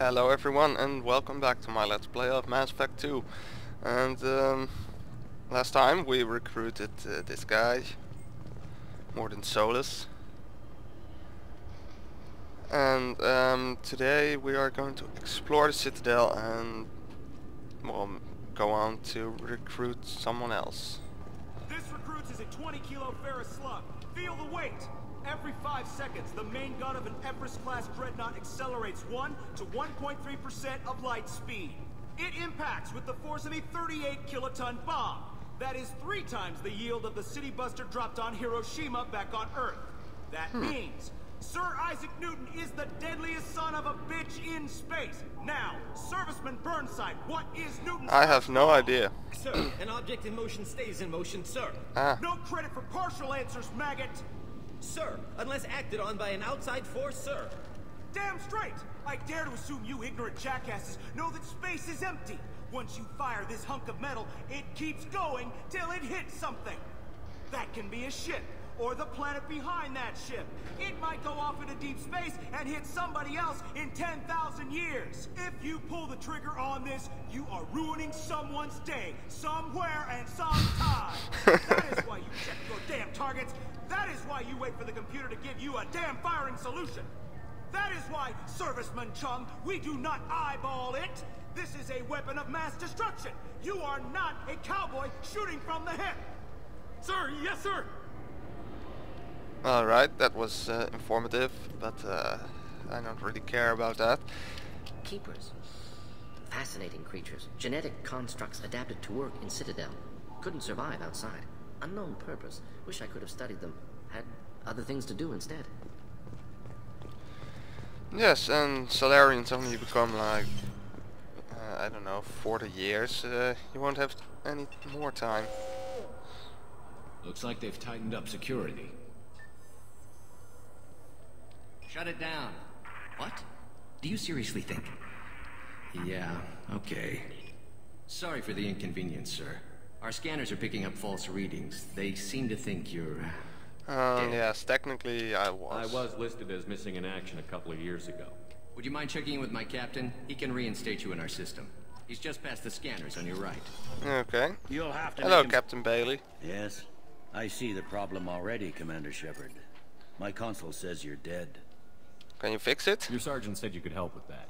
Hello everyone and welcome back to my Let's Play of Mass Effect 2. And um, last time we recruited uh, this guy, Mordin Solus. And um, today we are going to explore the Citadel and well, go on to recruit someone else. This recruits is a 20 kilo ferrous slug. Feel the weight. Every five seconds, the main gun of an Everest-class dreadnought accelerates 1 to 1.3% of light speed. It impacts with the force of a 38 kiloton bomb. That is three times the yield of the city buster dropped on Hiroshima back on Earth. That hmm. means Sir Isaac Newton is the deadliest son of a bitch in space. Now, Serviceman Burnside, what is Newton's... I have no idea. Sir, an object in motion stays in motion, sir. Ah, No credit for partial answers, maggot! Sir, unless acted on by an outside force, sir. Damn straight! I dare to assume you ignorant jackasses know that space is empty. Once you fire this hunk of metal, it keeps going till it hits something. That can be a ship, or the planet behind that ship. It might go off into deep space and hit somebody else in 10,000 years. If you pull the trigger on this, you are ruining someone's day, somewhere and sometime. that is why you check your damn targets. That is why you wait for the computer to give you a damn firing solution. That is why, Serviceman Chung, we do not eyeball it. This is a weapon of mass destruction. You are not a cowboy shooting from the hip. Sir, yes, sir. Alright, that was uh, informative, but uh, I don't really care about that. Keepers. Fascinating creatures. Genetic constructs adapted to work in Citadel. Couldn't survive outside. Unknown purpose. Wish I could have studied them. Had other things to do instead. Yes, and Salarians only become like, uh, I don't know, 40 years. Uh, you won't have any more time. Looks like they've tightened up security. Shut it down. What? Do you seriously think? Yeah, okay. Sorry for the inconvenience, sir. Our scanners are picking up false readings. They seem to think you're... Um, Yeah. yes, technically I was. I was listed as missing in action a couple of years ago. Would you mind checking in with my captain? He can reinstate you in our system. He's just past the scanners on your right. Okay. You'll have to Hello, Captain Bailey. Yes, I see the problem already, Commander Shepard. My console says you're dead. Can you fix it? Your sergeant said you could help with that.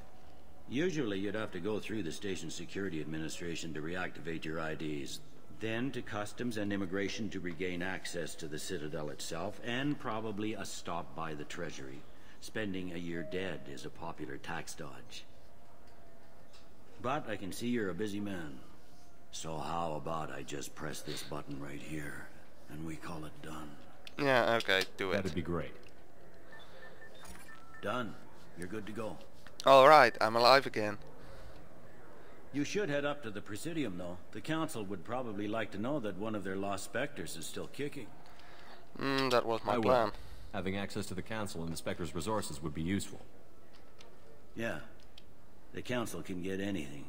Usually you'd have to go through the station security administration to reactivate your IDs, then to customs and immigration to regain access to the Citadel itself, and probably a stop by the Treasury. Spending a year dead is a popular tax dodge. But I can see you're a busy man. So how about I just press this button right here, and we call it done? Yeah, okay, do it. That'd be great. Done. You're good to go. Alright, I'm alive again. You should head up to the Presidium, though. The Council would probably like to know that one of their lost specters is still kicking. Mm, that was my I will. plan. Having access to the Council and the Spectre's resources would be useful. Yeah. The Council can get anything.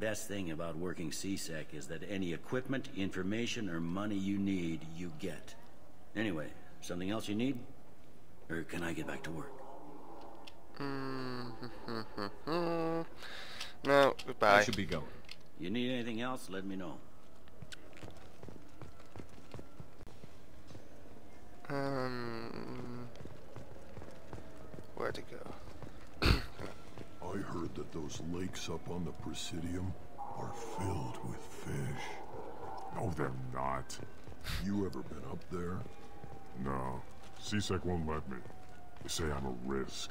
Best thing about working C-Sec is that any equipment, information, or money you need, you get. Anyway, something else you need? Or can I get back to work? Mm, no, I should be going. You need anything else, let me know. Um, where to go? I heard that those lakes up on the Presidium are filled with fish. No, they're not. You ever been up there? No. C-Sec won't let me. They say I'm a risk.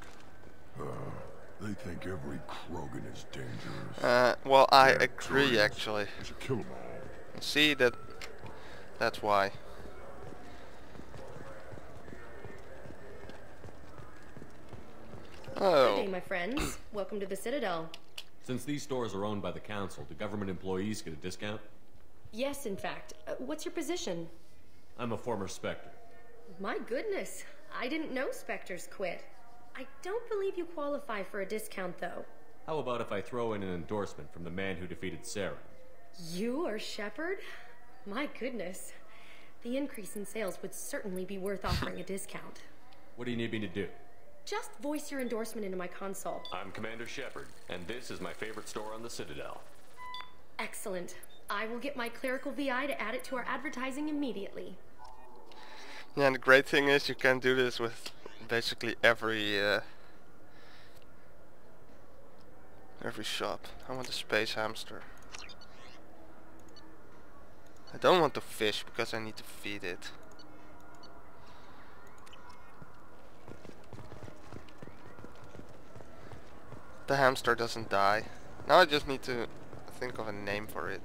They think every Krogan is dangerous. Uh, well, I Yeah, agree Jordan's- actually. We should kill them all. See that? That's why. Oh. Good day, my friends. Welcome to the Citadel. Since these stores are owned by the Council, do government employees get a discount? Yes, in fact. Uh, what's your position? I'm a former Spectre. My goodness, I didn't know Spectres quit. I don't believe you qualify for a discount, though. How about if I throw in an endorsement from the man who defeated Saren? You are Shepard? My goodness. The increase in sales would certainly be worth offering a discount. What do you need me to do? Just voice your endorsement into my console. I'm Commander Shepard, and this is my favorite store on the Citadel. Excellent. I will get my clerical VI to add it to our advertising immediately. Yeah, and the great thing is you can do this with basically every uh, every shop. I want a space hamster. I don't want to fish because I need to feed it. The hamster doesn't die. Now I just need to think of a name for it.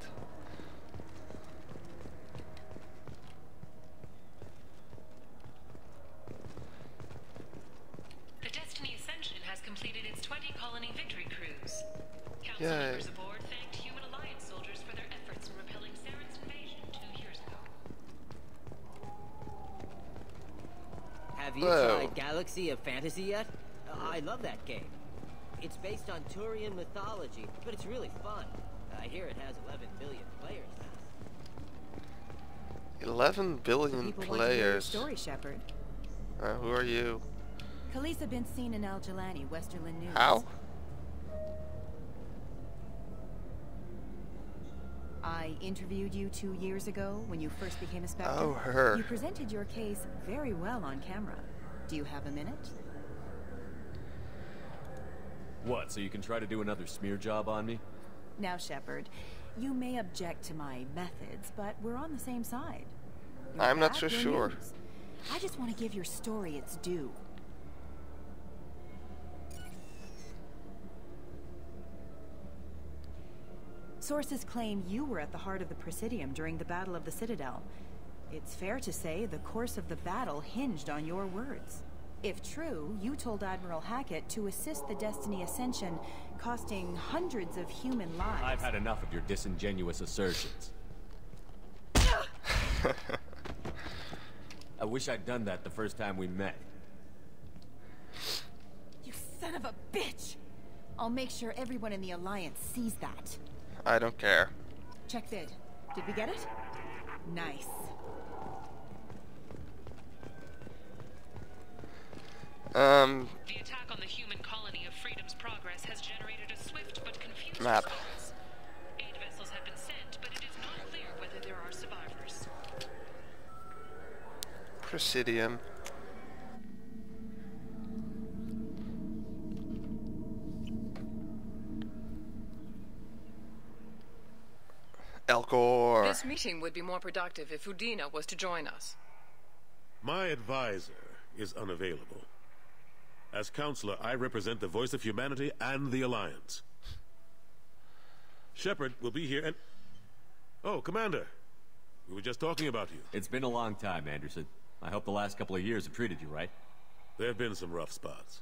Have you Whoa. tried Galaxy of Fantasy yet? Uh, I love that game. It's based on Turian mythology, but it's really fun. I hear it has 11 billion players now. 11 billion People want to hear your players. story, Shepard. Uh, who are you? Khaleesa been seen in Al Jelani, Westerlund News. How? I interviewed you two years ago when you first became a Spectre. Oh, her. You presented your case very well on camera. Do you have a minute? What, so you can try to do another smear job on me? Now, Shepard, you may object to my methods, but we're on the same side. You're I'm not so sure. news. I just want to give your story its due. Sources claim you were at the heart of the Presidium during the Battle of the Citadel. It's fair to say the course of the battle hinged on your words. If true, you told Admiral Hackett to assist the Destiny Ascension, costing hundreds of human lives. I've had enough of your disingenuous assertions. I wish I'd done that the first time we met. You son of a bitch! I'll make sure everyone in the Alliance sees that. I don't care. Check vid. Did we get it? Nice. Um, The attack on the human colony of Freedom's Progress has generated a swift but confused Map. response. Aid vessels have been sent, but it is not clear whether there are survivors. Presidium. Meeting would be more productive if Udina was to join us. My advisor is unavailable. As counselor, I represent the voice of humanity and the Alliance. Shepard will be here and... Oh, Commander. We were just talking about you. It's been a long time, Anderson. I hope the last couple of years have treated you right. There have been some rough spots.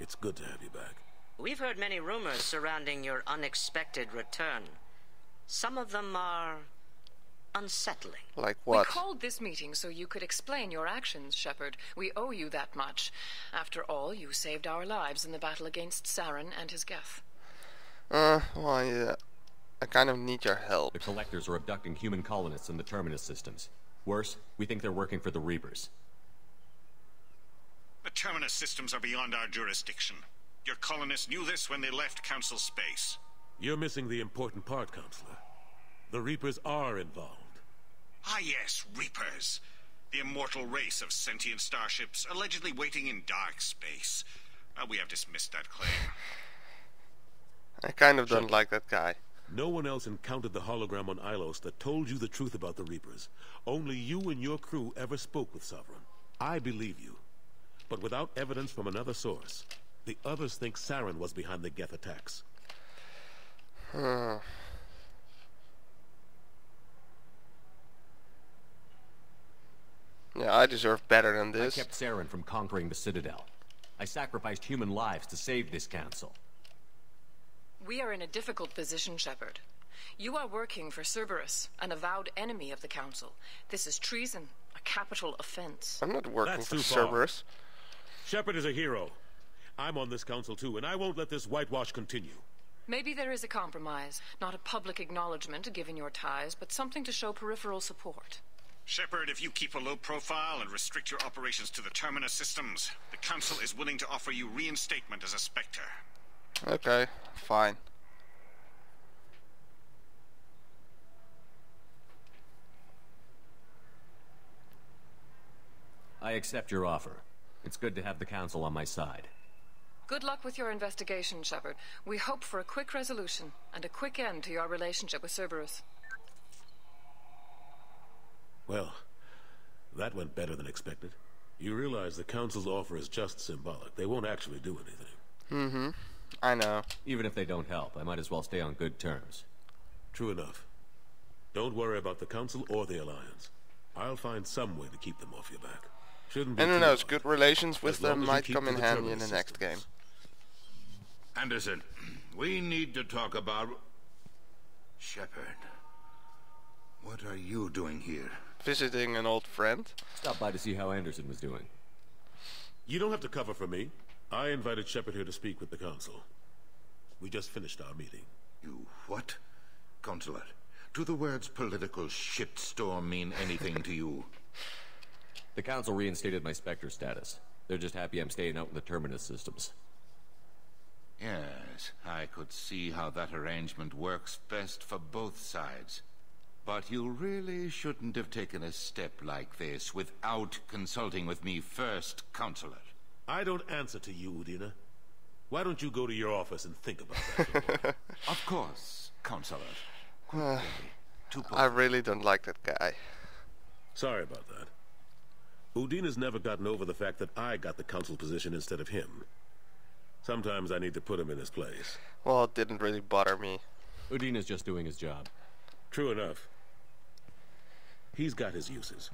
It's good to have you back. We've heard many rumors surrounding your unexpected return. Some of them are unsettling. Like what? We called this meeting so you could explain your actions, Shepard. We owe you that much. After all, you saved our lives in the battle against Saren and his Geth. Uh, well, I, uh, I kind of need your help. The Collectors are abducting human colonists in the Terminus systems. Worse, we think they're working for the Reapers. The Terminus systems are beyond our jurisdiction. Your colonists knew this when they left Council space. You're missing the important part, Counselor. The Reapers are involved. Ah yes, Reapers. The immortal race of sentient starships allegedly waiting in dark space. Uh, we have dismissed that claim. I kind of don't like that guy. No one else encountered the hologram on Ilos that told you the truth about the Reapers. Only you and your crew ever spoke with Sovereign. I believe you. But without evidence from another source, the others think Saren was behind the Geth attacks. Yeah, I deserve better than this. I kept Saren from conquering the Citadel. I sacrificed human lives to save this council. We are in a difficult position, Shepard. You are working for Cerberus, an avowed enemy of the Council. This is treason, a capital offense. I'm not working That's for. Cerberus. Shepard is a hero. I'm on this council too, and I won't let this whitewash continue. Maybe there is a compromise, not a public acknowledgement given your ties, but something to show peripheral support. Shepard, if you keep a low profile and restrict your operations to the Terminus systems, the Council is willing to offer you reinstatement as a Spectre. Okay, fine. I accept your offer. It's good to have the Council on my side. Good luck with your investigation, Shepard. We hope for a quick resolution and a quick end to your relationship with Cerberus. Well, that went better than expected. You realize the Council's offer is just symbolic. They won't actually do anything. Mm-hmm. I know. Even if they don't help, I might as well stay on good terms. True enough. Don't worry about the Council or the Alliance. I'll find some way to keep them off your back. Shouldn't be And who knows, good relations with them might come in handy in the terminus next game. Anderson, we need to talk about... Shepard. What are you doing here? Visiting an old friend? Stop by to see how Anderson was doing. You don't have to cover for me. I invited Shepard here to speak with the Council. We just finished our meeting. You what? Consular, do the words political shitstorm mean anything to you? The Council reinstated my Spectre status. They're just happy I'm staying out in the Terminus systems. Yes, I could see how that arrangement works best for both sides. But you really shouldn't have taken a step like this without consulting with me first, Counselor. I don't answer to you, Udina. Why don't you go to your office and think about that? of course, Consular. I really don't like that guy. Sorry about that. Udina's never gotten over the fact that I got the council position instead of him. Sometimes I need to put him in his place. Well, it didn't really bother me. Udina's just doing his job. True enough. He's got his uses.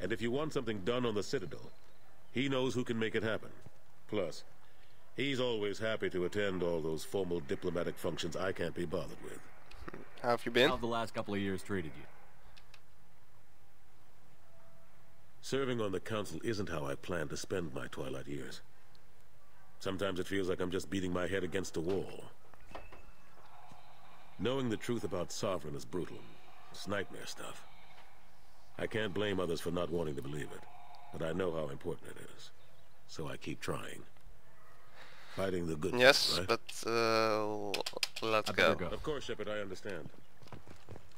And if you want something done on the Citadel, he knows who can make it happen. Plus, he's always happy to attend all those formal diplomatic functions I can't be bothered with. How have you been? How have the last couple of years treated you? Serving on the council isn't how I plan to spend my twilight years. Sometimes it feels like I'm just beating my head against a wall. Knowing the truth about Sovereign is brutal. It's nightmare stuff. I can't blame others for not wanting to believe it, but I know how important it is. So I keep trying. Fighting the good Yes, right? but uh, let's I go. Of course, Shepard, I understand.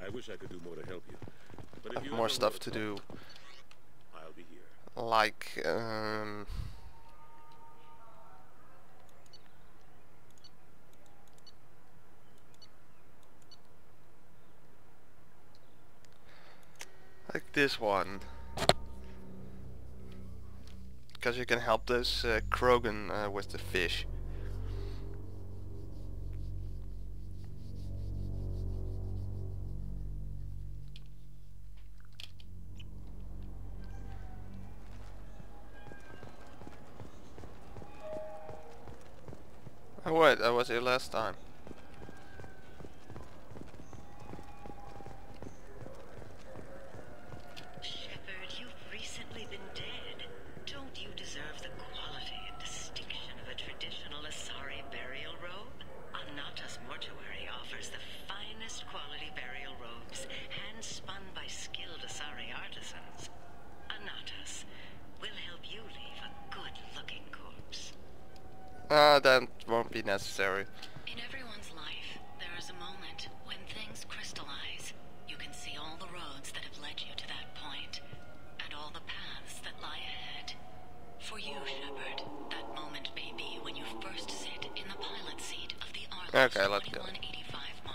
I wish I could do more to help you. But I if have you more stuff to do, I'll be here. like um, like this one, because you can help this uh, Krogan uh, with the fish. Oh wait, I was here last time. Necessary. In everyone's life, there is a moment when things crystallize. You can see all the roads that have led you to that point, and all the paths that lie ahead. For you, Shepard, that moment may be when you first sit in the pilot seat of the Arlo Okay, let's go.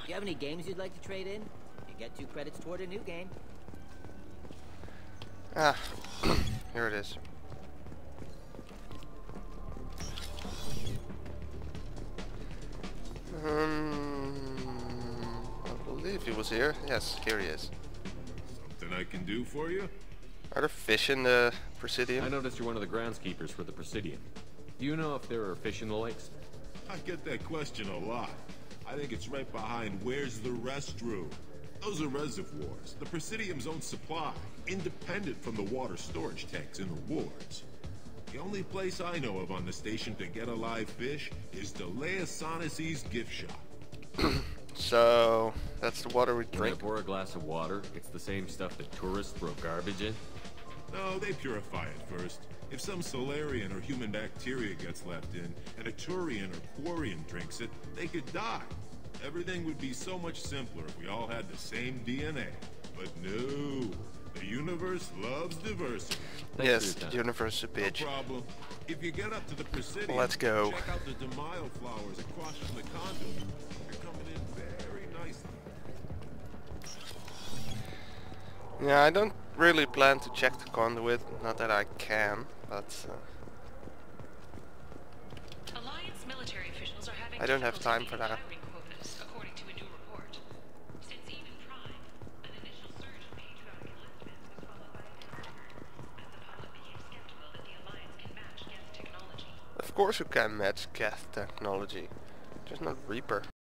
You have any games you'd like to trade in? You get two credits toward a new game. Ah, here it is. I believe he was here. Yes, here he is. Something I can do for you? Are there fish in the Presidium? I noticed you're one of the groundskeepers for the Presidium. Do you know if there are fish in the lakes? I get that question a lot. I think it's right behind where's the restroom? Those are reservoirs, the Presidium's own supply, independent from the water storage tanks in the wards. The only place I know of on the station to get a live fish is Delea Sonasy's gift shop. So that's the water we When I drink. pour a glass of water, it's the same stuff that tourists throw garbage in. No, they purify it first. If some Salarian or human bacteria gets left in, and a Turian or Quarian drinks it, they could die. Everything would be so much simpler if we all had the same DNA. But no, the universe loves diversity. Yes, the universe is a bitch. No problem. If you get up to the Presidium, Let's go. check out the DeMaio flowers across from the conduit. Yeah, I don't really plan to check the conduit. Not that I can, but uh, Alliance military officials are having I don't have time for that. hiring quotas, according to a new report. Since Eden Prime, an initial surge in patriotic enlistment was followed by a disappearance, as the public became skeptical that the Alliance can match Geth technology. of course you can match Geth technology. Just not Reaper.